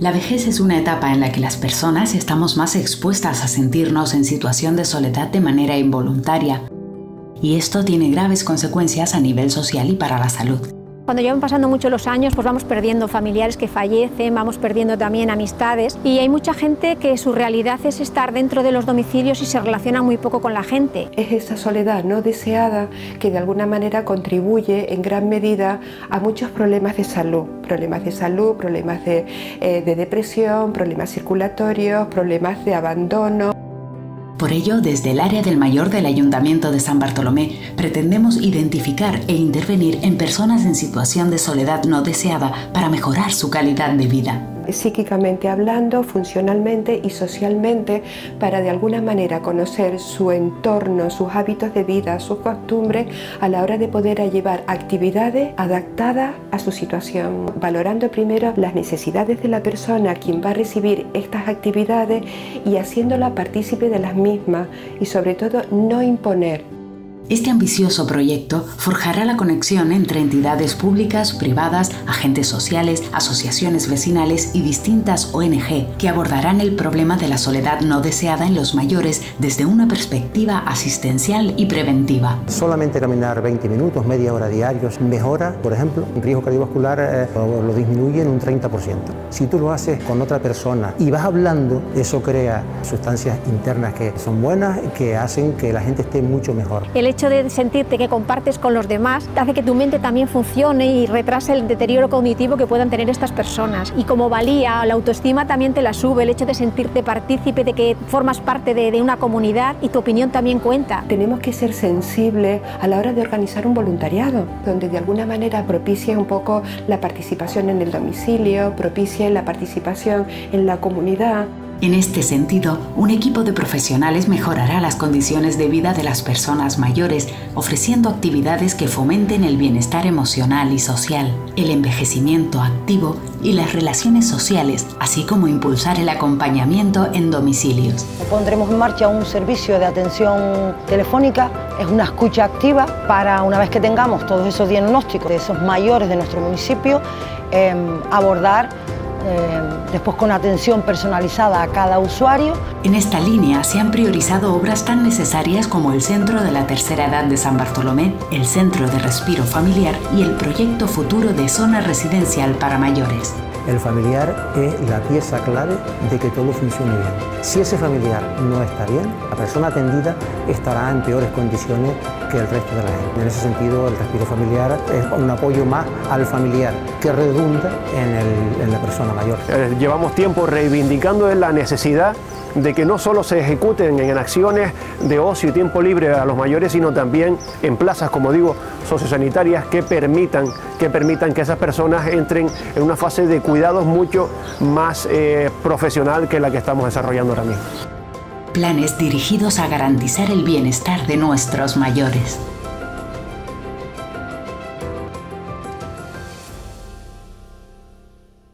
La vejez es una etapa en la que las personas estamos más expuestas a sentirnos en situación de soledad de manera involuntaria, y esto tiene graves consecuencias a nivel social y para la salud. Cuando llevan pasando mucho los años, pues vamos perdiendo familiares que fallecen, vamos perdiendo también amistades y hay mucha gente que su realidad es estar dentro de los domicilios y se relaciona muy poco con la gente. Es esa soledad no deseada que de alguna manera contribuye en gran medida a muchos problemas de salud, problemas de salud, problemas de, eh, de depresión, problemas circulatorios, problemas de abandono. Por ello, desde el área del mayor del Ayuntamiento de San Bartolomé, pretendemos identificar e intervenir en personas en situación de soledad no deseada para mejorar su calidad de vida psíquicamente hablando, funcionalmente y socialmente, para de alguna manera conocer su entorno, sus hábitos de vida, sus costumbres, a la hora de poder llevar actividades adaptadas a su situación, valorando primero las necesidades de la persona quien va a recibir estas actividades y haciéndola partícipe de las mismas y sobre todo no imponer este ambicioso proyecto forjará la conexión entre entidades públicas, privadas, agentes sociales, asociaciones vecinales y distintas ONG que abordarán el problema de la soledad no deseada en los mayores desde una perspectiva asistencial y preventiva. Solamente caminar 20 minutos, media hora diarios, mejora, por ejemplo, un riesgo cardiovascular eh, lo disminuye en un 30%. Si tú lo haces con otra persona y vas hablando, eso crea sustancias internas que son buenas, que hacen que la gente esté mucho mejor hecho de sentirte que compartes con los demás hace que tu mente también funcione y retrase el deterioro cognitivo que puedan tener estas personas. Y como valía, la autoestima también te la sube, el hecho de sentirte partícipe, de que formas parte de una comunidad y tu opinión también cuenta. Tenemos que ser sensibles a la hora de organizar un voluntariado, donde de alguna manera propicie un poco la participación en el domicilio, propicie la participación en la comunidad. En este sentido, un equipo de profesionales mejorará las condiciones de vida de las personas mayores, ofreciendo actividades que fomenten el bienestar emocional y social, el envejecimiento activo y las relaciones sociales, así como impulsar el acompañamiento en domicilios. Pondremos en marcha un servicio de atención telefónica, es una escucha activa para una vez que tengamos todos esos diagnósticos de esos mayores de nuestro municipio, em, abordar eh, después con atención personalizada a cada usuario. En esta línea se han priorizado obras tan necesarias como el Centro de la Tercera Edad de San Bartolomé, el Centro de Respiro Familiar y el proyecto futuro de zona residencial para mayores. El familiar es la pieza clave de que todo funcione bien. Si ese familiar no está bien, la persona atendida estará en peores condiciones que el resto de la gente. En ese sentido, el respiro familiar es un apoyo más al familiar que redunda en, la persona mayor. Eh, llevamos tiempo reivindicando la necesidad de que no solo se ejecuten en acciones de ocio y tiempo libre a los mayores, sino también en plazas, como digo, sociosanitarias que permitan que, permitan que esas personas entren en una fase de cuidados mucho más eh, profesional que la que estamos desarrollando ahora mismo. Planes dirigidos a garantizar el bienestar de nuestros mayores.